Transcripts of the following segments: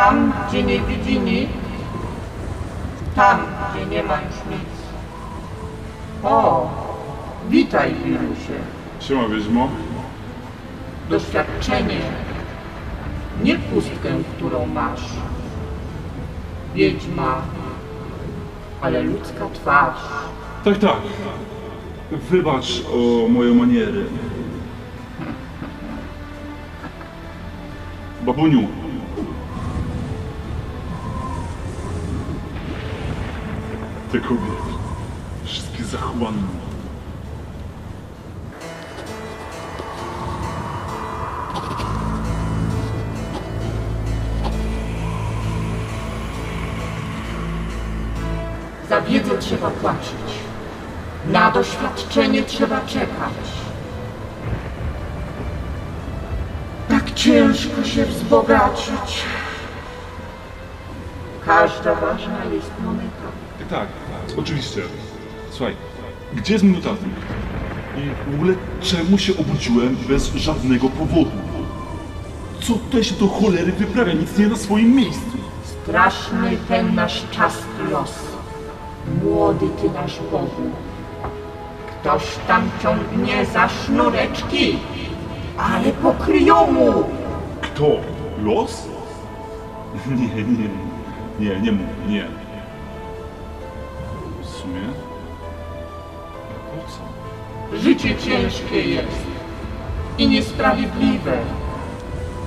tam, gdzie nie widzi nic, tam, gdzie nie ma już nic. O, witaj, wirusie. Siema, Wiedźmo. Doświadczenie, nie pustkę, którą masz. Wiedźma, ale ludzka twarz. Tak, tak. Wybacz o moje maniery. Babuniu. Te kobiety. Wszystkie zachłanne. Za wiedzę trzeba płacić. Na doświadczenie trzeba czekać. Tak ciężko się wzbogacić. Każda ważna jest moneta. Tak, oczywiście. Słuchaj, gdzie jest notatnik? I w ogóle czemu się obudziłem bez żadnego powodu? Co tutaj się do cholery wyprawia? Nic nie na swoim miejscu. Straszny ten nasz czas los. Młody ty nasz Bogu. Ktoś tam ciągnie za sznureczki, ale pokryją mu. Kto? Los? Nie, nie, nie, nie mów, nie. Sumie? Po co? Życie ciężkie jest i niesprawiedliwe.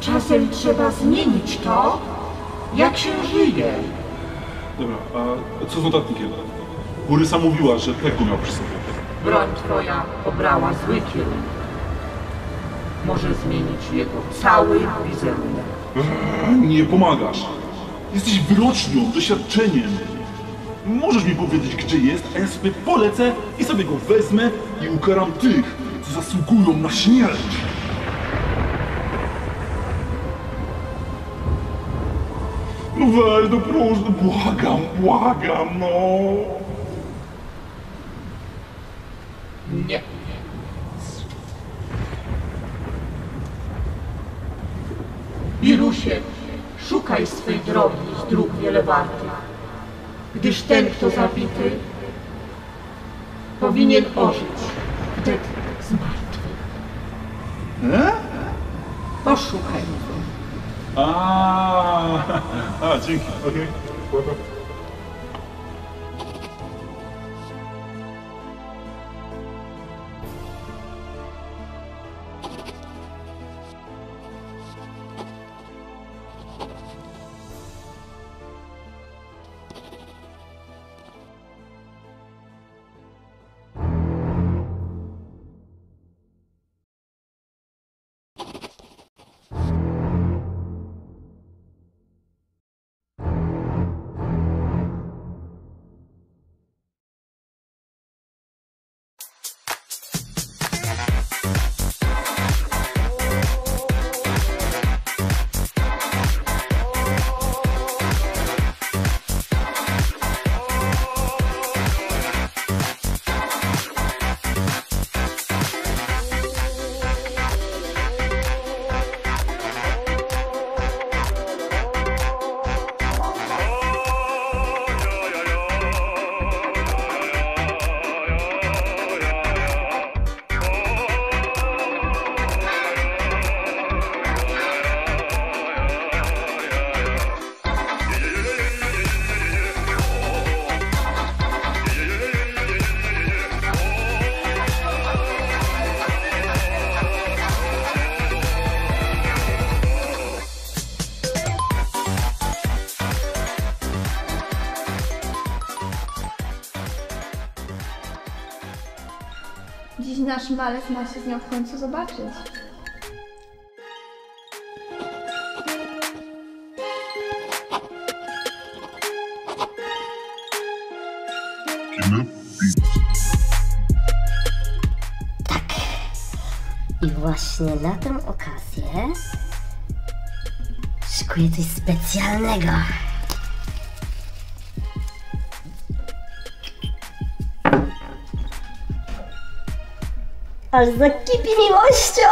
Czasem trzeba zmienić to, jak się żyje. Dobra, a co z notatnikiem? Borysa mówiła, że tego miał przy sobie. Broń twoja obrała zły kierunek. Może zmienić jego cały wizerunek. Eee, Nie pomagasz. Jesteś wyrocznią, doświadczeniem. Możesz mi powiedzieć, gdzie jest, a ja sobie polecę i sobie go wezmę i ukaram tych, co zasługują na śmierć. No weź, no proszę, błagam, błagam, no. Nie. Wirusie, szukaj swej drogi z dróg wiele wartych, gdyż ten, kto zabity, powinien ożyć wtedy z martwych. E? Poszukaj go. A, a dzięki, okej. Dziś nasz malec ma się z nią w końcu zobaczyć. I właśnie na tę okazję szykuję coś specjalnego. Aż zakipi miłością!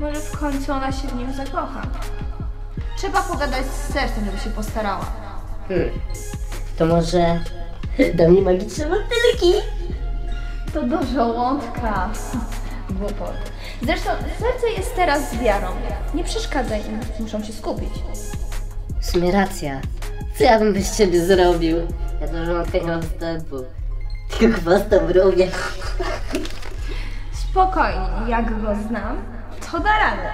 Może w końcu ona się w nim zakocha. Trzeba pogadać z sercem, żeby się postarała. Hmm. To może do mnie magiczne motylki? To do żołądka. Głupot. Zresztą serce jest teraz z wiarą. Nie przeszkadzaj im, muszą się skupić. W sumie racja. Co ja bym bez ciebie zrobił? Ja do żołądka nie mam wstępu. Tylko chwasta w rowie. Spokojnie, jak go znam, to da radę.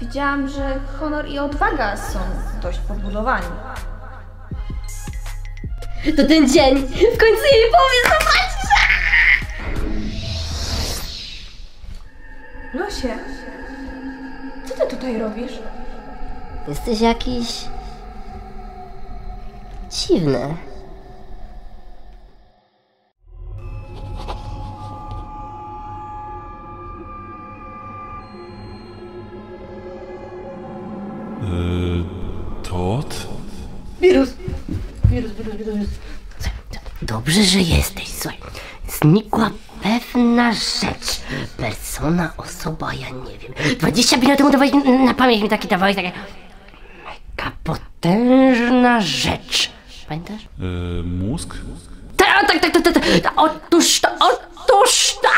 Widziałam, że honor i odwaga są dość podbudowani. To ten dzień! W końcu jej powiem, zobaczcie! Losie, co ty tutaj robisz? Jesteś jakiś... dziwny. Eee, Tot? Wirus, wirus, wirus. Dobrze, że jesteś, słuchaj. Znikła pewna rzecz. Persona, osoba, ja nie wiem. 25 lat temu dawałeś, na pamięć mi taki dawałeś, takie... Mega potężna rzecz. Pamiętasz? Eee, mózg? Tak, tak, tak, tak, tak, tak. Otóż to, otóż to!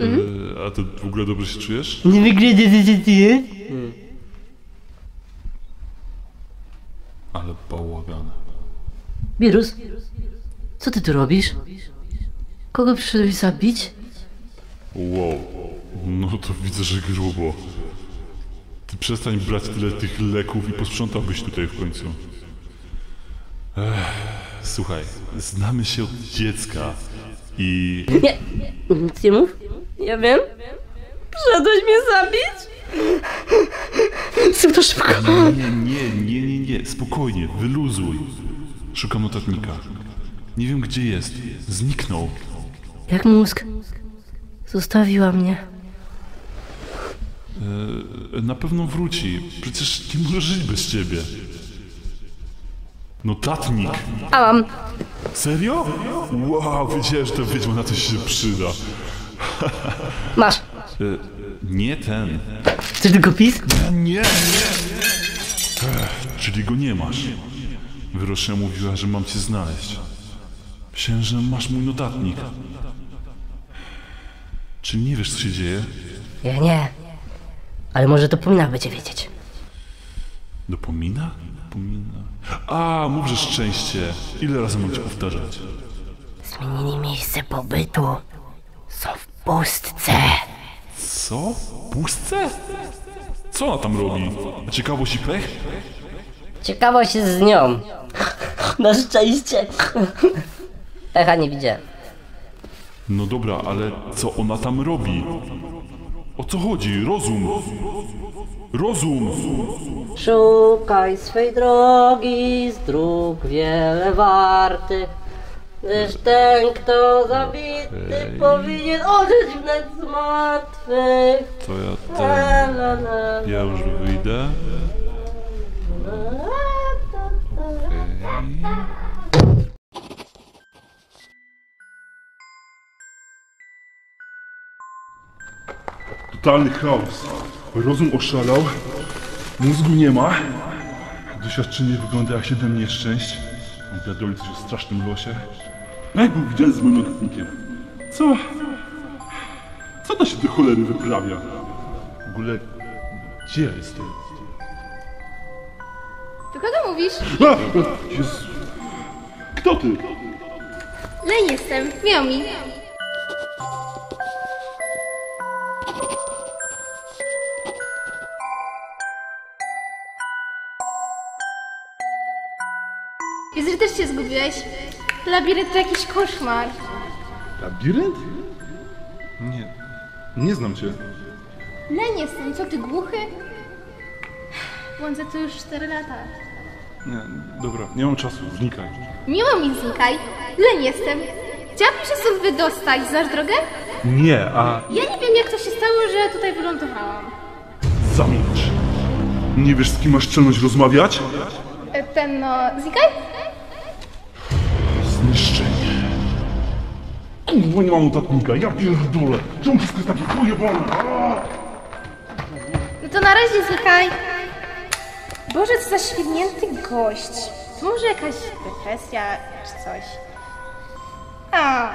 Eee, a ty w ogóle dobrze się czujesz? Nie wygląda, że ty jest? Ale bałagan. Wirus, co ty tu robisz? Kogo przyszedłeś zabić? Wow. No to widzę, że grubo. Ty przestań brać tyle tych leków i posprzątałbyś tutaj w końcu. Ech, słuchaj, znamy się od dziecka i... Nie, nic nie mów. Ja wiem. Przyszedłeś mnie zabić? To szybko. Nie, nie, nie, nie, nie, spokojnie, wyluzuj. Szukam notatnika. Nie wiem gdzie jest. Zniknął. Jak mózg? Zostawiła mnie. E, na pewno wróci. Przecież nie może żyć bez ciebie. Notatnik. A mam. Serio? Wow, wiedziałem, że ta wiedźma na coś się przyda. Masz. E, nie ten. Chcesz tylko pis? Nie, nie. Ech, czyli go nie masz. Wyrocznia mówiła, że mam cię znaleźć. Myślałem, że masz mój notatnik. Czy nie wiesz, co się dzieje? Ja nie. Ale może to powinna będzie wiedzieć. Dopomina? Dopomina. A, mów, że szczęście. Ile razy mam ci powtarzać? Zmienili miejsce pobytu. Są w pustce. Co? Pustce? Co ona tam robi? Ciekawość i pech? Ciekawość jest z nią. Na szczęście. Pecha nie widziałem. No dobra, ale co ona tam robi? O co chodzi? Rozum! Rozum! Szukaj swej drogi, z dróg wiele warty. Gdyż ten, kto zabity, powinien ożyć wnet z martwych. To ja ten... la, la, Ja już wyjdę. la, Totalny chaos. Rozum oszalał, mózgu nie ma. Doświadczenie wygląda jak siedem nieszczęść. Gadoli coś o strasznym losie. No jak był widziany z moim notatnikiem. Co? Co to się do cholery wyprawia? W ogóle, gdzie ja jestem? Do kogo mówisz? A! Jezu. Kto ty? Leń jestem, miał że też się zgubiłeś. Labirynt to jakiś koszmar. Labirynt? Nie, nie znam cię. Leń jestem, co ty głuchy? Błądzę tu już 4 lata. Nie, dobra, nie mam czasu, znikaj. Miło mi znikaj. Leń jestem. Chciałabym się stąd wydostać. Znasz drogę? Nie, a Ja nie wiem, jak to się stało, że tutaj wylądowałam. zamilcz. Nie wiesz, z kim masz czelność rozmawiać? E, Ten, no, znikaj? Zniszczenie. Kurwa, nie mam notatnika, ja pierdolę. Czemu wszystko jest takie pojebane? Aaa! No to na razie znikaj. Boże, co za świetnięty gość. To może jakaś depresja czy coś. A.